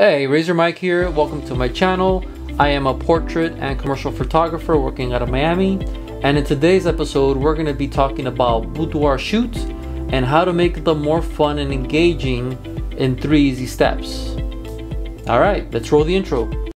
Hey, Razor Mike here. Welcome to my channel. I am a portrait and commercial photographer working out of Miami. And in today's episode, we're going to be talking about boudoir shoots and how to make them more fun and engaging in three easy steps. All right, let's roll the intro.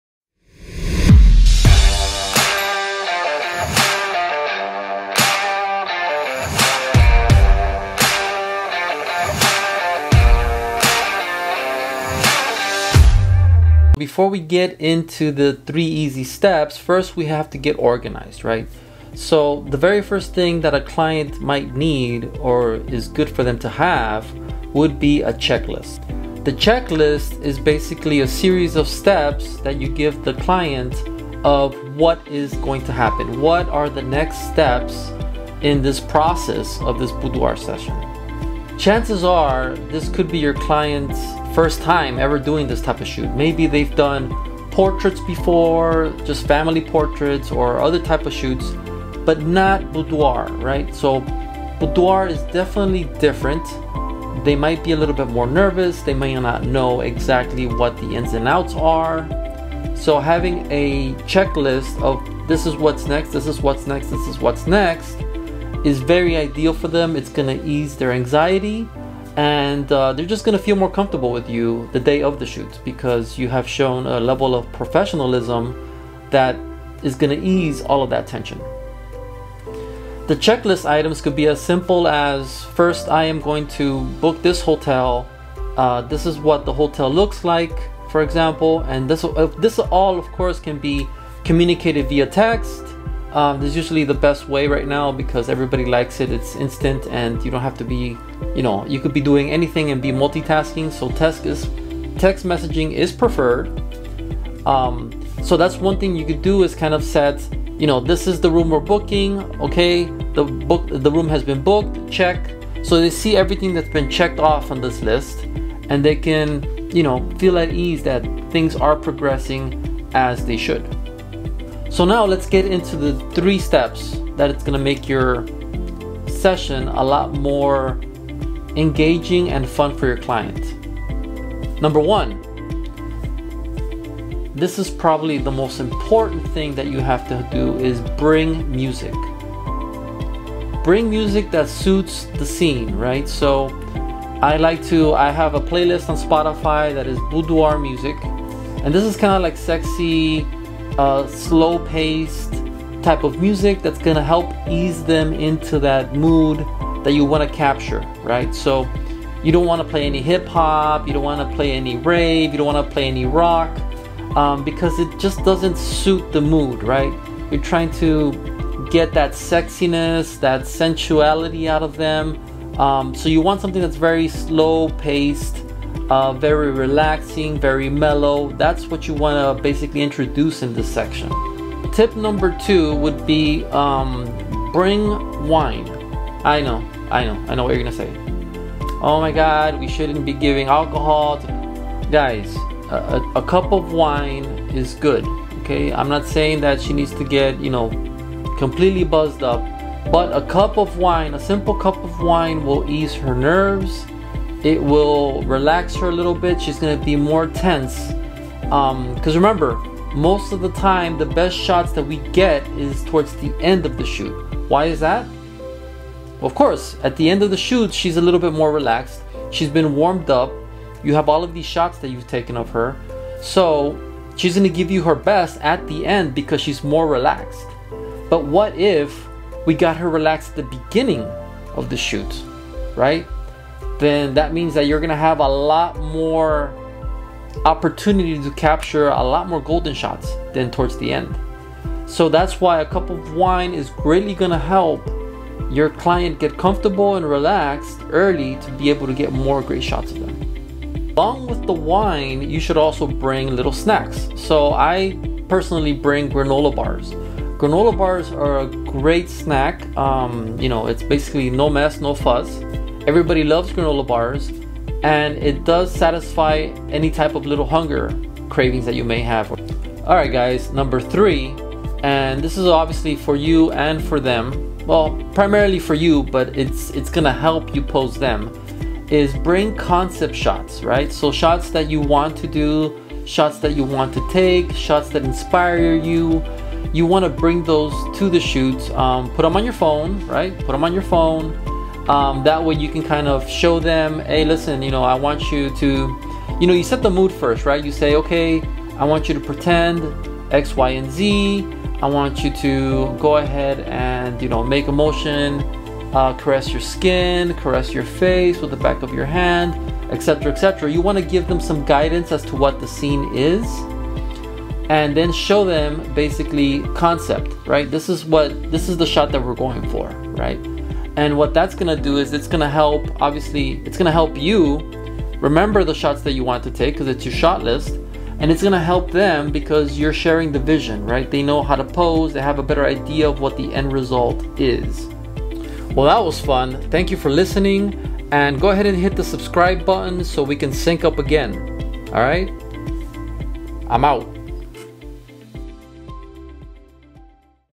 Before we get into the three easy steps, first we have to get organized, right? So the very first thing that a client might need or is good for them to have would be a checklist. The checklist is basically a series of steps that you give the client of what is going to happen. What are the next steps in this process of this boudoir session? Chances are this could be your client's first time ever doing this type of shoot. Maybe they've done portraits before, just family portraits or other type of shoots, but not boudoir, right? So boudoir is definitely different. They might be a little bit more nervous. They may not know exactly what the ins and outs are. So having a checklist of this is what's next, this is what's next, this is what's next is very ideal for them. It's gonna ease their anxiety and uh, they're just going to feel more comfortable with you the day of the shoot because you have shown a level of professionalism that is going to ease all of that tension. The checklist items could be as simple as first, I am going to book this hotel. Uh, this is what the hotel looks like, for example, and this uh, this all, of course, can be communicated via text. Um, is usually the best way right now because everybody likes it. It's instant, and you don't have to be you know you could be doing anything and be multitasking. So text is text messaging is preferred. Um, so that's one thing you could do is kind of set you know this is the room we're booking. Okay the book the room has been booked. Check. So they see everything that's been checked off on this list and they can you know feel at ease that things are progressing as they should so now let's get into the three steps that it's going to make your session a lot more engaging and fun for your client. Number one, this is probably the most important thing that you have to do is bring music. Bring music that suits the scene, right? So I like to, I have a playlist on Spotify that is boudoir music. And this is kind of like sexy, uh, slow paced type of music that's gonna help ease them into that mood that you want to capture, right? So you don't want to play any hip hop, you don't want to play any rave, you don't want to play any rock, um, because it just doesn't suit the mood, right? You're trying to get that sexiness, that sensuality out of them. Um, so you want something that's very slow paced, uh, very relaxing, very mellow. That's what you want to basically introduce in this section. Tip number two would be um, bring wine. I know, I know, I know what you're gonna say. Oh my god, we shouldn't be giving alcohol to... Guys, a, a, a cup of wine is good, okay? I'm not saying that she needs to get, you know, completely buzzed up, but a cup of wine, a simple cup of wine will ease her nerves. It will relax her a little bit. She's gonna be more tense. Because um, remember, most of the time, the best shots that we get is towards the end of the shoot. Why is that? Of course, at the end of the shoot, she's a little bit more relaxed. She's been warmed up. You have all of these shots that you've taken of her. So she's to give you her best at the end because she's more relaxed. But what if we got her relaxed at the beginning of the shoot, right? Then that means that you're going to have a lot more opportunity to capture a lot more golden shots than towards the end. So that's why a cup of wine is greatly going to help your client get comfortable and relaxed early to be able to get more great shots of them. Along with the wine, you should also bring little snacks. So I personally bring granola bars. Granola bars are a great snack. Um, you know, it's basically no mess, no fuss. Everybody loves granola bars, and it does satisfy any type of little hunger cravings that you may have. All right, guys, number three, and this is obviously for you and for them well, primarily for you, but it's it's gonna help you pose them, is bring concept shots, right? So shots that you want to do shots that you want to take, shots that inspire you. You want to bring those to the shoots. Um, put them on your phone, right? Put them on your phone. Um, that way you can kind of show them, hey, listen, you know, I want you to, you know, you set the mood first, right? You say, okay, I want you to pretend X, Y, and Z. I want you to go ahead and, you know, make a motion, uh, caress your skin, caress your face with the back of your hand, etc., etc. You want to give them some guidance as to what the scene is, and then show them basically concept, right? This is what this is the shot that we're going for, right? And what that's gonna do is it's gonna help. Obviously, it's gonna help you remember the shots that you want to take because it's your shot list and it's going to help them because you're sharing the vision, right? They know how to pose, they have a better idea of what the end result is. Well, that was fun. Thank you for listening, and go ahead and hit the subscribe button so we can sync up again. All right? I'm out.